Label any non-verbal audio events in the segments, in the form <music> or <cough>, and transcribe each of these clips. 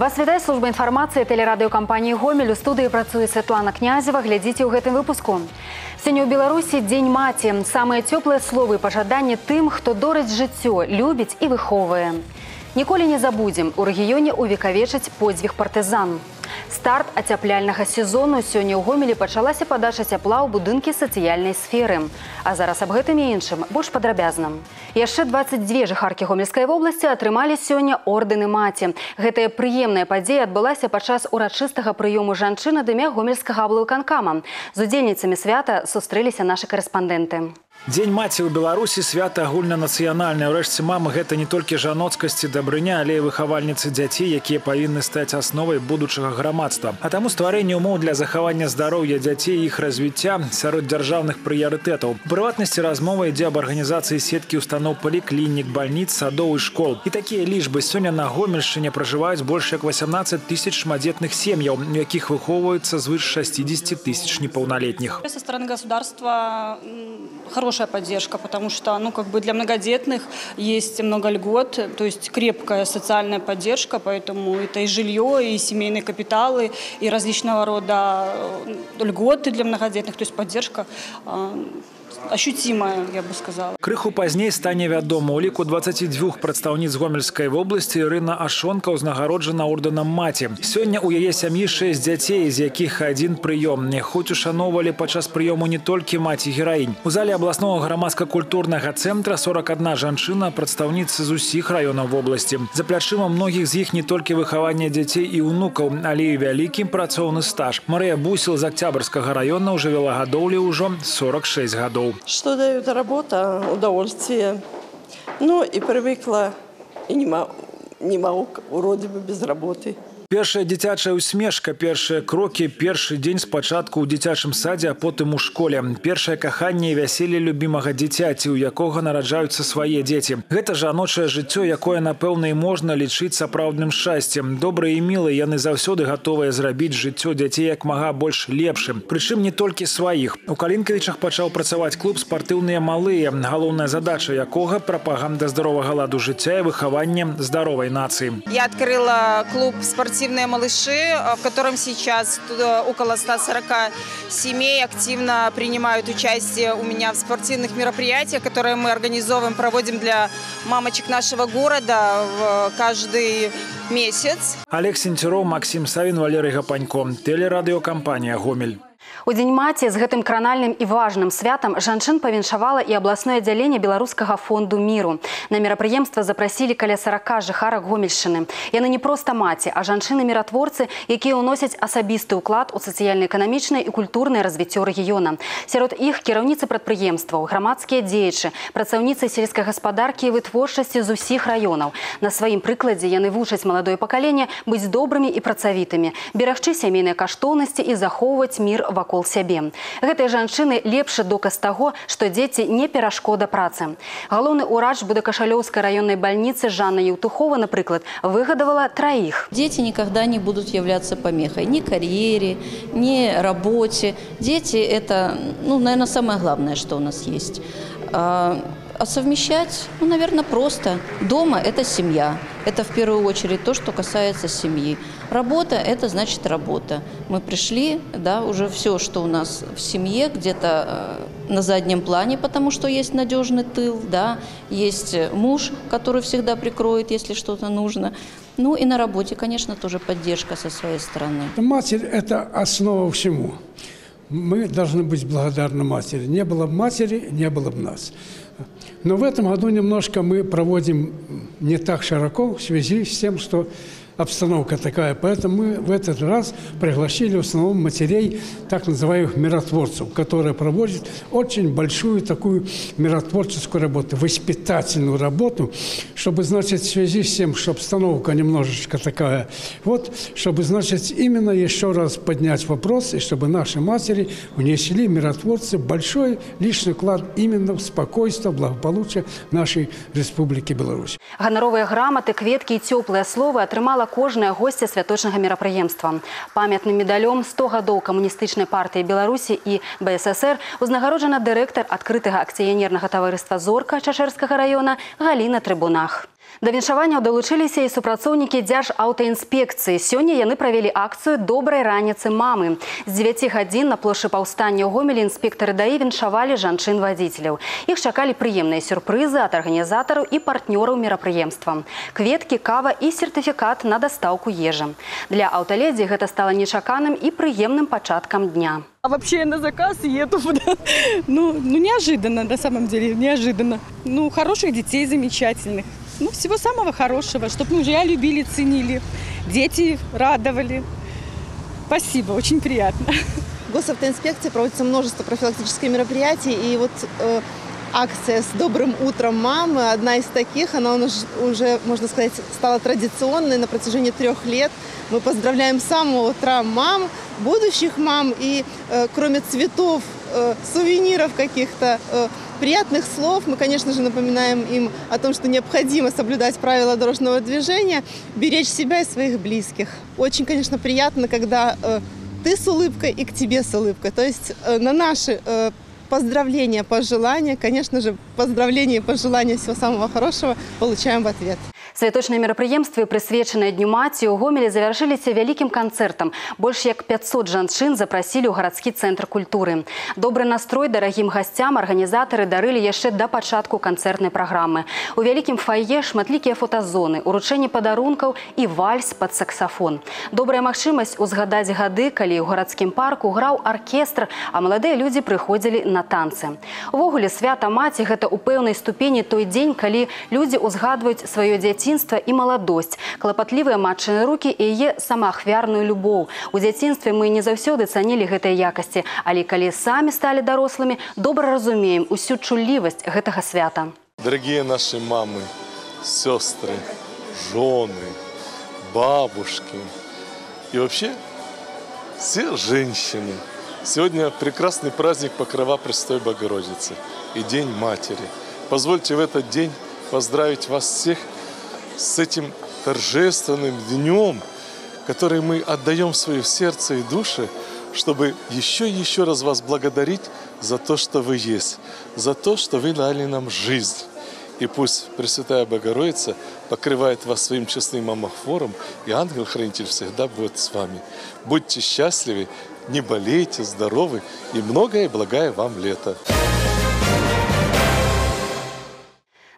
Вас вітае служба інфармацыі тэлерадыёкампаніі гомель у студыі працуе Святлана князева глядзіце ў гэтым выпуску. Сёння ў Беларусі дзень маці самыя цёплыя словы і пажаданні тым, хто дораць жыццё, любіць і выхоўвае. Ніколі не забудзем у рэгіёне увекавечыць подзвіг партызан. Старт ацяпляльнага сезону сёння ў гомелі пачалася падача цяпла ў будынкі сацыяльнай сферы. А зараз аб гэтым і іншым больш падрабязна. Яшчэ 22 жыхаркі гомельскай вобласці атрымалі сёння ордэны маці. Гэтая прыемная падзея адбылася падчас урачыстага прыёму жанчын ад імя гомельскага аблаўканкама. З удзельніцамі свята сустрэліся нашы карэспандэнты. Дзень маці ў Беларусі свята агульнанацыянальнае. Урэшце мамы гэта не толькі жаноцкасці дабрыня, але і выхавальніцы дзяцей, якія павінны стаць асновай будучага грамадства. А таму стварэнне ўмоў для захавання здароўя дзяцей і іх развіцця сярод дзяржаўных прыярытэтаў. У прыватнасці размова ідзе аб арганізацыі сеткі устаноў паліклінік, бальніц, садоў і школ. І такія лічбы сёння на гомельшчыне пражываюць больш як 18 тысяч шмадзетных сем'яў, у якіх выхоўваюцца звыш 60 тысяч непаўналетніх. Со стороны государства хорошая поддержка, потому что ну, как бы для многодетных есть много льгот, то есть крепкая социальная поддержка, поэтому это и жилье, и семейные капиталы, и различного рода льготы для многодетных, то есть поддержка ощутимая, я бы сказала. Крыху пазней стане вядома. У ліку 22 прадстаўніц гомельскай вобласці Ірына Ашонка ўзнагароджана ордэнам маці. Сёння ў яе сям'і шэсць дзяцей, з якіх адзін прыём. Хоць ушаноўвалі падчас прыёму не толькі маці гераінь. У зале абласнога грамадска-культурнага цэнтра 41 жанчына прадстаўніцы з усіх раёнаў вобласці. За плячыма многіх з іх не толькі выхаванне дзяцей і ўнукаў, але і вялікі працоўны стаж. Марыя Бусел з Октябрьскага раёна ўжо вела гадоўлі ўжо 46 гадоў. Что дает работа? Удовольствие. Ну и привыкла, и не могу, не могу вроде бы без работы Першая дзіцячая усмешка, першыя крокі, першы дзень спачатку ў дзіцячым садзе, а потым у школе. Першае каханне і вяселле любімага дзіцяці, у якога нараджаюцца свае дзеці. Гэта жаночае жыццё, якое, напэўна, і можна лічыць сапраўдным шчасцем. Добрыя і мілыя яны заўсёды гатовыя зрабіць жыццё дзяцей як мага больш лепшым. Прычым не толькі сваіх. У калінкавічах пачаў працаваць клуб спартыўныя малыя. Галоўная задача якога прапаганда здаровага ладу жыцця і выхаванне здаровай нацыі. Я открыла клуб спортивных активные малыши, в котором сейчас около 140 семей активно принимают участие у меня в спортивных мероприятиях, которые мы организовываем, проводим для мамочек нашего города в каждый месяц. Олег Сентеров, Максим Савин, Валерий Гапанько. Телерадиокомпания «Гомель». У дзень маці з гэтым кранальным і важным святам жанчын павіншавала і абласное аддзяленне беларускага фонду міру. На мерапрыемства запрасілі каля 40 жыхарак гомельшчыны. Яны не проста маці, а жанчыны-міратворцы, якія ўносяць асабісты ўклад у сацыяльна-эканамічнае і культурнае развіццё рэгіёна. Сярод іх кіраўніцы прадпрыемстваў, грамадскія дзеячы, працаўніцы сельскай гаспадаркі і вытворчасці з усіх раёнаў. На сваім прыкладзе яны вучаць маладое пакаленне быць добрымі і працавітымі, берагчы сямейныя каштоўнасці і захоўваць мір вакол вакол сябе. Гэтыя жанчыны лепшы доказ таго, што дзеці не перашкода працы. Галоўны ўрач будакашалёўскай раённай больницы Жанна Еўтухова, напрыклад, выгадавала троих. Дети никогда не будут являться помехой ни карьере, ни работе. Дети – это, ну, наверное, самое главное, что у нас есть. А совмещать, ну, наверное, просто. Дома – это семья. Это в первую очередь то, что касается семьи. Работа – это значит работа. Мы пришли, да, уже все, что у нас в семье, где-то э, на заднем плане, потому что есть надежный тыл, да, есть муж, который всегда прикроет, если что-то нужно. Ну и на работе, конечно, тоже поддержка со своей стороны. Матерь – это основа всему. Мы должны быть благодарны матери. Не было бы матери, не было бы нас. Но в этом году немножко мы проводим не так широко в связи с тем, что обстановка такая. Поэтому мы в этот раз пригласили в основном матерей, так называемых миротворцев, которые проводят очень большую такую миротворческую работу, воспитательную работу, чтобы, значит, в связи с тем, что обстановка немножечко такая, вот, чтобы, значит, именно еще раз поднять вопрос, и чтобы наши матери внесли миротворцы большой личный вклад именно в спокойствие, благополучие нашей Республики Беларусь. Гоноровые грамоты, кветки и теплые слова отрымала кожная гостя святочнага мерапрыемства. Памятным медалём 100 гадоў камуністычнай партыі Беларусі і БССР узнагароджана дырэктар адкрытага акцыянернага таварыства Зорка Чашэрскага раёна Галіна Трыбунах. Да віншаванняў далучыліся і супрацоўнікі дзяржаўтаінспекцыі. Сёння яны правялі акцыю добрай раніцы мамы. З 9 гадзін на плошы паўстання ў гомелі інспектары даі віншавалі жанчын-вадзіцеляў. Іх чакалі прыемныя сюрпрызы ад арганізатараў і партнёраў мерапрыемства. Кветкі, кава і сертыфікат на дастаўку ежы. Для аўталедзі гэта стала нечаканым і прыемным пачаткам дня. А вообще я на заказ еду. <laughs> Ну, ну, неожиданно, на самом деле, неожиданно. Ну, хороших детей замечательных. Ну, всего самого хорошего, чтобы мужья любили, ценили, дети радовали. Спасибо, очень приятно. В госавтоинспекции проводится множество профилактических мероприятий, и вот э, акция с «Добрым утром, мамы» одна из таких, она уже, можно сказать, стала традиционной на протяжении трех лет. Мы поздравляем с самого утра мам, будущих мам, и э, кроме цветов, э, сувениров каких-то, э, приятных слов. Мы, конечно же, напоминаем им о том, что необходимо соблюдать правила дорожного движения, беречь себя и своих близких. Очень, конечно, приятно, когда э, ты с улыбкой и к тебе с улыбкой. То есть э, на наши э, поздравления, пожелания, конечно же, поздравления и пожелания всего самого хорошего получаем в ответ. Святочныя мерапрыемствы, прысвечаныя дню маці ў гомелі завяршыліся вялікім канцэртам. Больш як 500 жанчын запрасілі ў гарадскі цэнтр культуры. Добры настрой дарагім гасцям арганізатары дарылі яшчэ да пачатку канцэртнай праграмы. У вялікім фае шматлікія фотазоны, уручэнне падарункаў і вальс пад саксафон. Добрая магчымасць узгадаць гады, калі ў гарадскім парку граў аркестр, а маладыя людзі прыходзілі на танцы. Увогуле свята маці гэта ў пэўнай ступені той дзень, калі людзі ўзгадваюць сваё дзяцінства дзяцінства і маладосць, клапатлівыя матчыны рукі і яе самаахвярную любоў. У дзяцінстве мы не заўсёды цанілі гэтыя якасці, але калі самі сталі дарослымі, добра разумеем усю чуллівасць гэтага свята. Дорогие наши мамы, сестры, жены, бабушки и вообще все женщины. Сегодня прекрасный праздник Покрова Престой Богородицы и День Матери. Позвольте в этот день поздравить вас всех с этим торжественным днем, который мы отдаем свое сердце и душе, чтобы еще и еще раз вас благодарить за то, что вы есть, за то, что вы дали нам жизнь. И пусть Пресвятая Богородица покрывает вас своим честным амофором, и ангел-хранитель всегда будет с вами. Будьте счастливы, не болейте, здоровы, и многое благое вам лето.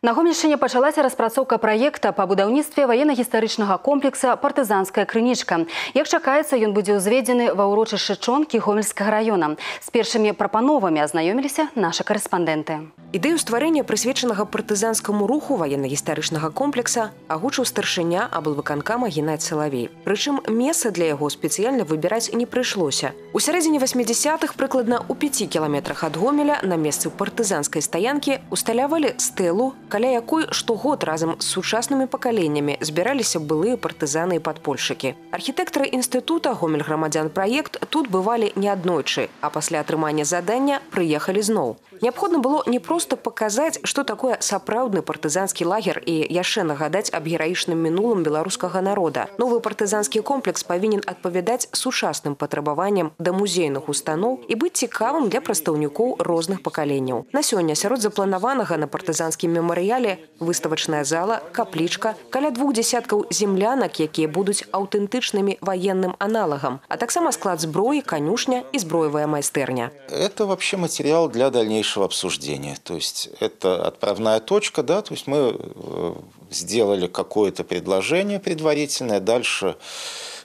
На гомельшчыне пачалася распрацоўка праекта па будаўніцтве ваенна-гістарычнага комплекса партызанская крынічка. Як чакаецца, ён будзе ўзведзены ва ўрочышчы чонкі гомельскага раёна. З першымі прапановамі азнаёміліся нашы карэспандэнты. Ідэю стварэння прысвечанага партызанскаму руху ваенна-гістарычнага комплекса агучыў старшыня аблвыканкама Геннадзь Салавей. Прычым месца для яго спецыяльна выбіраць не прыйшлося. У сярэдзіне 80-х прыкладна ў 5 кіламетрах ад гомеля на месцы партызанскай стаянкі усталявалі стэлу, каля якой штогод разам з сучаснымі пакаленнямі збіраліся былыя партызаны і падпольшчыкі. Архітэктары інстытута гомель грамадзян праект тут бывалі не аднойчы, а пасля атрымання задання прыехалі зноў. Неабходна было не проста паказаць, што такое сапраўдны партызанскі лагер і яшчэ нагадаць аб гераічным мінулым беларускага народа. Новы партызанскі комплекс павінен адпавядаць сучасным патрабаванням да музейных устаноў і быць цікавым для прадстаўнікоў розных пакаленняў. На сёння сярод запланаванага на партызанскім мемарыяле выставачная зала, каплічка, каля двух дзясяткаў землянак, якія будуць аўтэнтычнымі ваенным аналагам, а таксама склад зброі, канюшня і зброевая майстэрня. Это вообще материал для дальнейшего дальнейшего обсуждения. То есть это отправная точка, да, то есть мы э, сделали какое-то предложение предварительное, дальше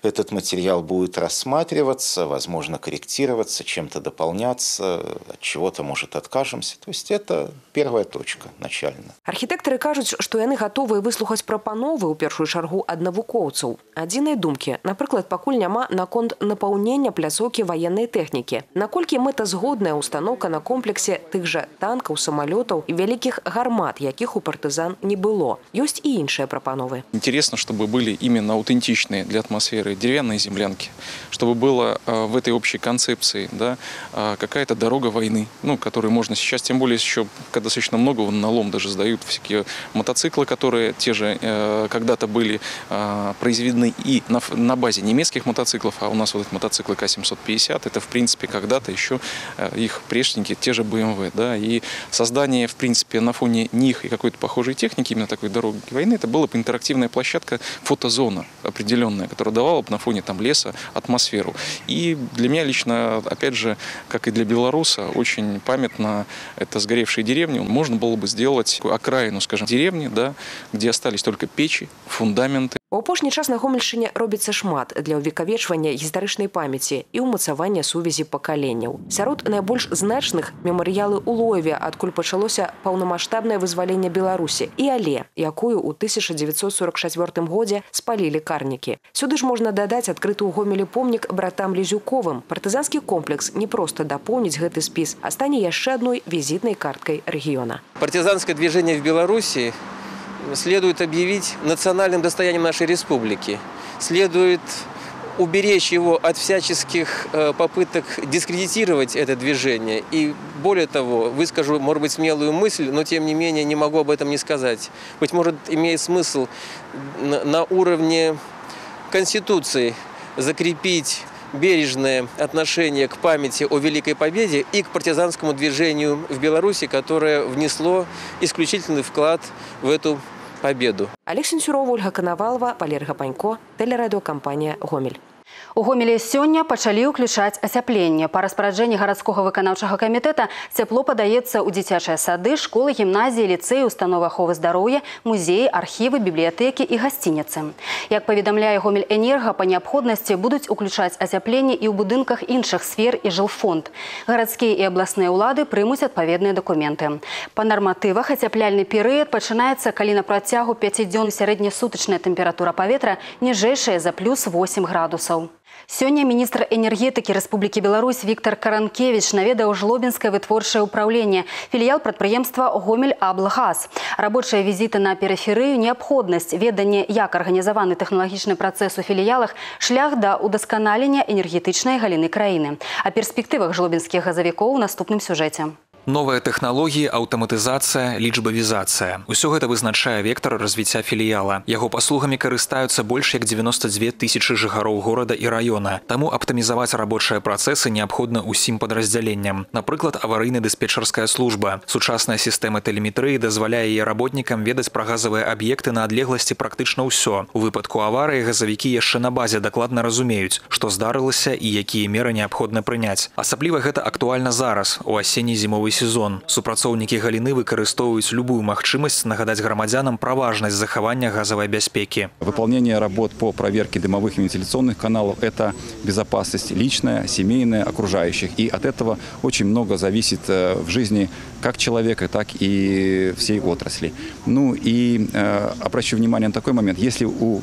этот материал будет рассматриваться, возможно, корректироваться, чем-то дополняться, от чего-то, может, откажемся. То есть это первая точка начальная. Архітэктары кажуць, што яны гатовыя выслухаць прапановы ў першую чаргу ад навукоўцаў. Адзінай думкі, напрыклад, пакуль няма наконт напаўнення пляцоўкі ваеннай тэхнікі. Наколькі мэтазгодная установка на комплексе тых жа танкаў, самалётаў і вялікіх гармат, якіх у партызан не было. Ёсць і іншыя прапановы. Интересно, чтобы были именно аутентичные для атмосферы некоторые деревянные землянки, чтобы было э, в этой общей концепции да, э, какая-то дорога войны, ну, которую можно сейчас, тем более еще, когда достаточно много вон, на лом даже сдают всякие мотоциклы, которые те же э, когда-то были произведены и на, на базе немецких мотоциклов, а у нас вот эти мотоциклы К-750, это, в принципе, когда-то еще их преемники, те же BMW, да, и создание, в принципе, на фоне них и какой-то похожей техники, именно такой дороги войны, это была бы интерактивная площадка, фотозона определенная, которая давала бы на фоне там леса атмосферу. И для меня лично, опять же, как и для белоруса, очень памятно это сгоревшие деревни. Можно было бы сделать окраину, скажем, деревни, да, где остались только печи, фундаменты, У апошні час на Гомельшчыне робіцца шмат для ўвекавечвання гістарычнай памяці і ўмацавання сувязі пакаленняў. Сярод найбольш значных мемарыялы ў Лоеве, адкуль пачалося паўнамасштабнае вызваленне Беларусі і Але, якую ў 1944 годзе спалілі карнікі. Сюды ж можна дадаць адкрыты ў Гомелі помнік братам Лізюковым. Партызанскі комплекс не проста дапоўніць гэты спіс, а стане яшчэ адной візітнай карткай рэгіёна. Партизанское движение в Беларуси следует объявить национальным достоянием нашей республики. Следует уберечь его от всяческих э, попыток дискредитировать это движение. И более того, выскажу, может быть, смелую мысль, но тем не менее не могу об этом не сказать. Быть может, имеет смысл на, на уровне Конституции закрепить бережное отношение к памяти о Великой Победе и к партизанскому движению в Беларуси, которое внесло исключительный вклад в эту победу. Олег Сенцюров, Ольга Коновалова, Валерий Гапанько, телерадиокомпания «Гомель». У гомелі сёння пачалі ўключаць ацяпленне. Па распараджэнні гарадскога выканаўчага камітэта цяпло падаецца ў дзіцячыя сады, школы, гімназіі, ліцэі, установы аховы здароўя, музеі, архівы, бібліятэкі і гасцініцы. Як паведамляе гомель энерга, па неабходнасці будуць уключаць ацяпленне і ў будынках іншых сфер і жылфонд. Гарадскія і абласныя ўлады прымуць адпаведныя дакументы. Па нарматывах ацяпляльны перыяд пачынаецца, калі на працягу 5 дзён сярэднесутачная тэмпература паветра ніжэйшая за плюс 8 градусаў. Сёння міністр энергетыкі Рэспублікі Беларусь Віктор Каранкевич наведаў жлобінскае вытворчае ўпраўленне, філіял прадпрыемства Гомель Аблгаз. Рабочыя візіты на перыферыю неабходнасць веданне, як арганізаваны тэхналагічны працэс у філіялах, шлях да ўдасканалення энергетычнай галіны краіны. О перспектывах жлобінскіх газавікоў у наступным сюжэце. Новыя тэхналогіі, аўтаматызацыя, лічбавізацыя. Усё гэта вызначае вектар развіцця філіяла. Яго паслугамі карыстаюцца больш як 92 тысячы жыхароў горада і раёна. Таму аптымізаваць рабочыя працэсы неабходна ўсім падраздзяленням. Напрыклад, аварыйна-дыспетчарская служба. Сучасная сістэма тэлеметрыі дазваляе яе работнікам ведаць пра газавыя аб'екты на адлегласці практычна ўсё. У выпадку аварыі газавікі яшчэ на базе дакладна разумеюць, што здарылася і якія меры неабходна прыняць. Асабліва гэта актуальна зараз у асенне-зімовы сезон. Супрацоўнікі галіны выкарыстоўваюць любую магчымасць нагадаць грамадзянам пра важнасць захавання газавай бяспекі. Выполнение работ по проверке дымовых и вентиляционных каналов – это безопасность личная, семейная, окружающих. И от этого очень много зависит э, в жизни как человека, так и всей отрасли. Ну и э, обращу внимание на такой момент. Если у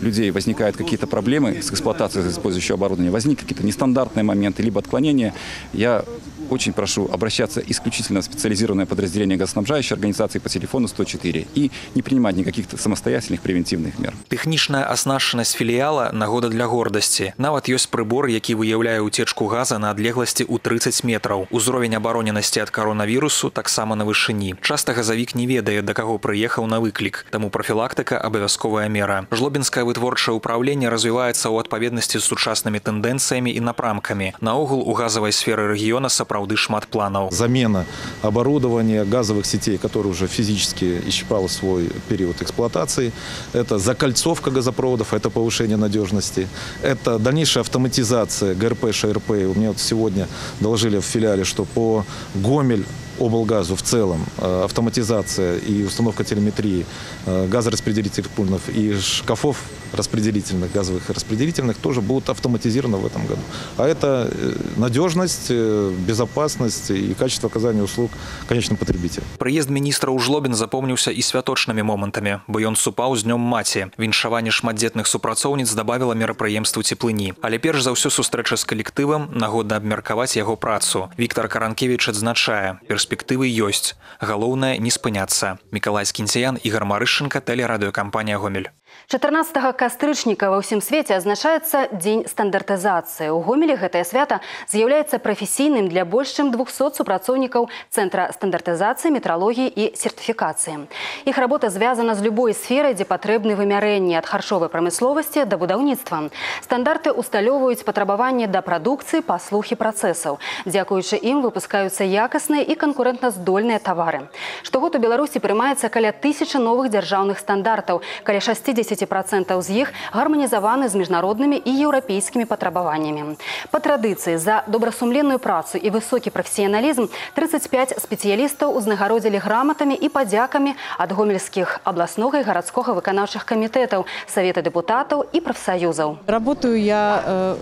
людей возникают какие-то проблемы с эксплуатацией использующего оборудования, возникли какие-то нестандартные моменты, либо отклонения, я очень прошу обращаться исключительно в специализированное подразделение газоснабжающей организации по телефону 104 и не принимать никаких самостоятельных превентивных мер. Тэхнічная аснашчанасць філіяла нагода для гордасці. Нават ёсць прыбор, які выяўляе ўцечку газа на адлегласці ў 30 метраў. Узровень абароненасці ад каронавірусу таксама на вышыні. Часта газавік не ведае, да каго прыехаў на выклік, таму прафілактыка абавязковая мера. Жлобінскае вытворчае ўпраўленне развіваецца ў адпаведнасці з сучаснымі тэндэнцыямі і напрамкамі. Наогул у газавай сферы рэгіёна сапраўды шмат планаў. Замена оборудования газовых сетей, которые уже физически исчерпало свой период эксплуатации. Это закольцовка газопроводов, это повышение надежности. Это дальнейшая автоматизация ГРП, ШРП. У меня вот сегодня доложили в филиале, что по Гомель облгазу в целом э, автоматизация и установка телеметрии э, газораспределительных пунктов и шкафов распределительных, газовых распределительных тоже будут автоматизированы в этом году. А это э, надежность, безопасность и качество оказания услуг конечным потребителям. Прыезд міністра ў жлобін запомніўся і святочнымі момантамі, бо ён супаў з днём маці. Віншаванне шматдзетных супрацоўніц дабавіла мерапрыемству цеплыні. Але перш за ўсё сустрэча з калектывам нагодна абмеркаваць яго працу. Віктор Каранкевич адзначае, перспектывы ёсць. Галоўнае не спыняцца. Мікалай Скінцяян, Ігар Марышчынка, тэлерадыёкампанія Гомель. 14 кастрычніка ва ўсім свеце азначаецца дзень стандартызацыі. У гомелі гэтае свята з'яўляецца прафесійным для больш чым 200 супрацоўнікаў цэнтра стандартызацыі, метралогіі і сертыфікацыі. Іх работа звязана з любой сферай, дзе патрэбны вымярэнні ад харчовай прамысловасці да будаўніцтва. Стандарты усталёўваюць патрабаванне да прадукцыі, паслуг і працэсаў. Дзякуючы ім выпускаюцца якасныя і канкурэнтназдольныя тавары. Штогод у Беларусі прымаецца каля тысячы новых дзяржаўных стандартаў, каля 60 10% з іх гарманізаваны з міжнароднымі і еўрапейскімі патрабаваннямі. Па традыцыі за добрасумленную працу і высокі прафесіяналізм 35 спецыялістаў узнагародзілі граматамі і падзякамі ад гомельскіх абласнога і гарадскога выканаўчых камітэтаў, савета дэпутатаў і прафсаюзаў. Работаю я э,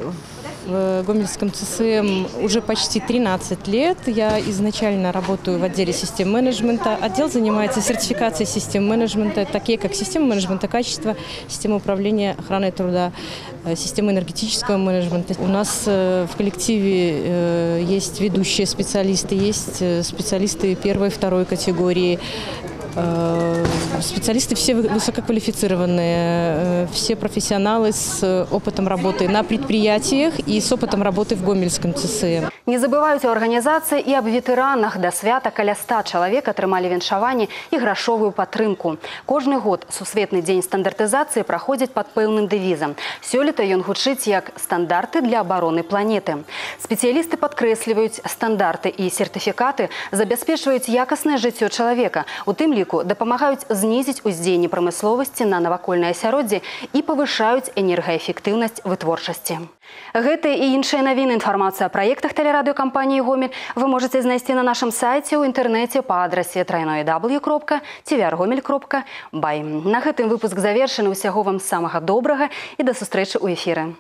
в Гомельском ЦСМ уже почти 13 лет. Я изначально работаю в отделе систем менеджмента. Отдел занимается сертификацией систем менеджмента, такие как система менеджмента качества, система управления охраной труда, э, система энергетического менеджмента. У нас э, в коллективе э, есть ведущие специалисты, есть специалисты первой и второй категории, специалисты все высококвалифицированные, э, все профессионалы с опытом работы на предприятиях и с опытом работы в Гомельском ЦСМ. Не забываюць у арганізацыі і аб ветэранах да свята каля 100 чалавек атрымалі віншаванне і грашовую падтрымку. Кожны год сусветны дзень стандартызацыі праходзіць пад пэўным дэвізам. Сёлета ён гучыць як стандарты для абароны планеты. Спецыялісты падкрэсліваюць стандарты і сертыфікаты забяспечваюць якаснае жыццё чалавека, у тым ліку эканоміку дапамагаюць знізіць уздзеянне прамысловасці на навакольнае асяроддзе і павышаюць энергаэфектыўнасць вытворчасці. Гэтыя і іншыя навіны інфармацыя о праектах тэлерадыёкампаніі гомель вы можете знайсці на нашым сайце ў інтэрнэце па адрасе трайной w кропка цівяргомель кропка бай. На гэтым выпуск завершаны ўсяго вам самага добрага і да сустрэчы ў эфіры.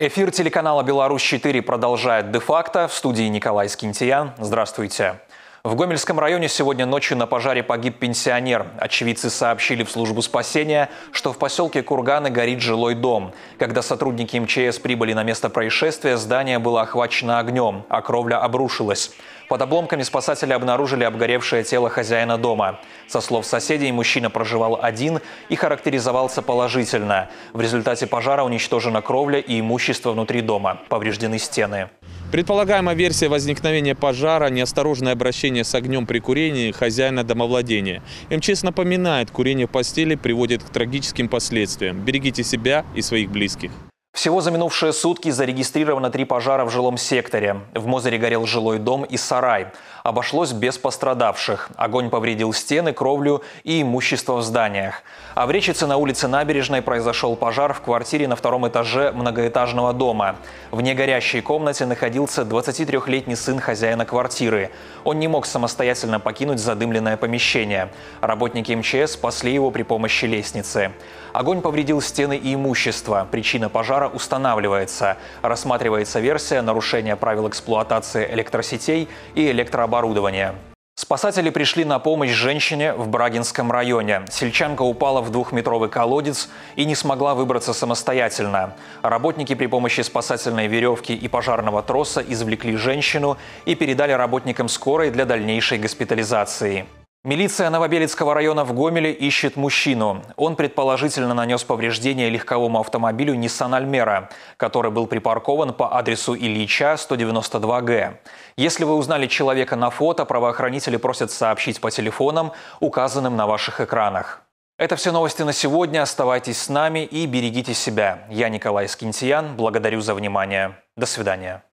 Эфир телеканала «Беларусь-4» продолжает де-факто. В студии Николай Скинтиян. Здравствуйте. В Гомельском районе сегодня ночью на пожаре погиб пенсионер. Очевидцы сообщили в службу спасения, что в поселке Курганы горит жилой дом. Когда сотрудники МЧС прибыли на место происшествия, здание было охвачено огнем, а кровля обрушилась. Под обломками спасатели обнаружили обгоревшее тело хозяина дома. Со слов соседей, мужчина проживал один и характеризовался положительно. В результате пожара уничтожена кровля и имущество внутри дома. Повреждены стены. Предполагаемая версия возникновения пожара – неосторожное обращение с огнем при курении хозяина домовладения. МЧС напоминает, курение в постели приводит к трагическим последствиям. Берегите себя и своих близких. Всего за минувшие сутки зарегистрировано три пожара в жилом секторе. В Мозыре горел жилой дом и сарай. Обошлось без пострадавших. Огонь повредил стены, кровлю и имущество в зданиях. А в Речице на улице Набережной произошел пожар в квартире на втором этаже многоэтажного дома. В негорящей комнате находился 23-летний сын хозяина квартиры. Он не мог самостоятельно покинуть задымленное помещение. Работники МЧС спасли его при помощи лестницы. Огонь повредил стены и имущество. Причина пожара устанавливается. Рассматривается версия нарушения правил эксплуатации электросетей и электрооборудования. Спасатели пришли на помощь женщине в Брагинском районе. Сельчанка упала в двухметровый колодец и не смогла выбраться самостоятельно. Работники при помощи спасательной веревки и пожарного троса извлекли женщину и передали работникам скорой для дальнейшей госпитализации. Милиция Новобелецкого района в Гомеле ищет мужчину. Он предположительно нанес повреждения легковому автомобилю Nissan Almera, который был припаркован по адресу Ильича, 192Г. Если вы узнали человека на фото, правоохранители просят сообщить по телефонам, указанным на ваших экранах. Это все новости на сегодня. Оставайтесь с нами и берегите себя. Я Николай Скинтиян. Благодарю за внимание. До свидания.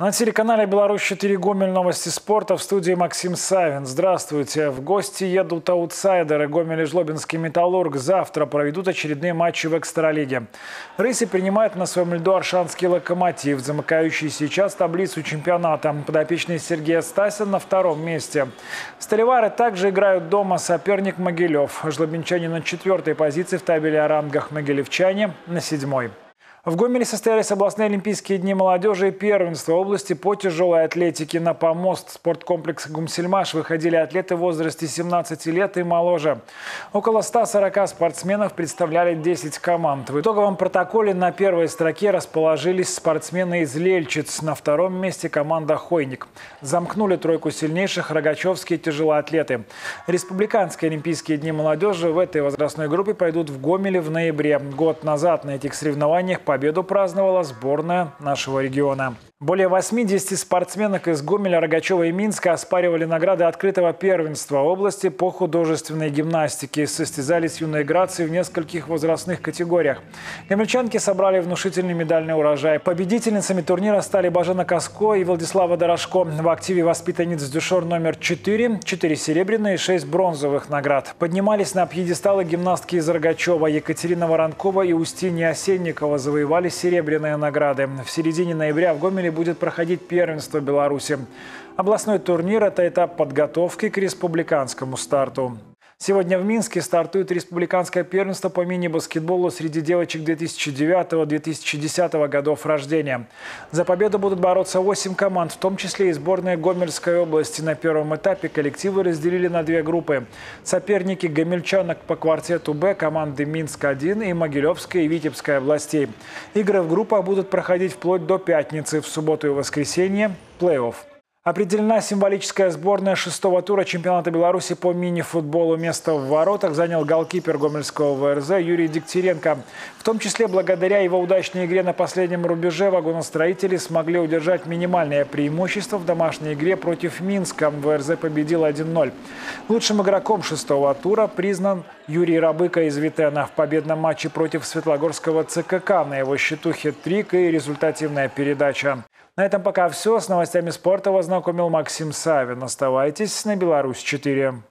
На телеканале «Беларусь-4 Гомель» новости спорта в студии Максим Савин. Здравствуйте. В гости едут аутсайдеры. Гомель и Жлобинский «Металлург» завтра проведут очередные матчи в экстралиге. Рыси принимает на своем льду Аршанский «Локомотив», замыкающий сейчас таблицу чемпионата. Подопечный Сергей Стасин на втором месте. Столевары также играют дома соперник Могилев. Жлобинчане на четвертой позиции в табеле о рангах, могилевчане на седьмой. В Гомеле состоялись областные Олимпийские дни молодежи и первенства области по тяжелой атлетике. На помост спорткомплекса «Гумсельмаш» выходили атлеты в возрасте 17 лет и моложе. Около 140 спортсменов представляли 10 команд. В итоговом протоколе на первой строке расположились спортсмены из Лельчиц. На втором месте команда «Хойник». Замкнули тройку сильнейших рогачевские тяжелоатлеты. Республиканские Олимпийские дни молодежи в этой возрастной группе пойдут в Гомеле в ноябре. Год назад на этих соревнованиях по победу праздновала сборная нашего региона. Более 80 спортсменок из Гомеля, Рогачева и Минска оспаривали награды открытого первенства области по художественной гимнастике. Состязались юные грации в нескольких возрастных категориях. Гомельчанки собрали внушительный медальный урожай. Победительницами турнира стали Бажена Каско и Владислава Дорошко. В активе воспитанниц дюшор номер 4, 4 серебряные и 6 бронзовых наград. Поднимались на пьедесталы гимнастки из Рогачева. Екатерина Воронкова и Устинья Осенникова завоевали серебряные награды. В середине ноября в Гомеле будет проходить первенство Беларуси. Областной турнир – это этап подготовки к республиканскому старту. Сегодня в Минске стартует республиканское первенство по мини-баскетболу среди девочек 2009-2010 годов рождения. За победу будут бороться 8 команд, в том числе и сборная Гомельской области. На первом этапе коллективы разделили на две группы. Соперники гомельчанок по квартету «Б» команды Минск-1 и Могилевская и Витебская областей. Игры в группах будут проходить вплоть до пятницы. В субботу и воскресенье – плей-офф. Определена символическая сборная шестого тура чемпионата Беларуси по мини-футболу. Место в воротах занял голкипер Гомельского ВРЗ Юрий Дегтяренко. В том числе благодаря его удачной игре на последнем рубеже вагоностроители смогли удержать минимальное преимущество в домашней игре против Минска. ВРЗ победил 1-0. Лучшим игроком шестого тура признан Юрий Рабыка из Витена. В победном матче против Светлогорского ЦКК на его счету хет-трик и результативная передача. На этом пока все. С новостями спорта вас знакомил Максим Савин. Оставайтесь на Беларусь 4.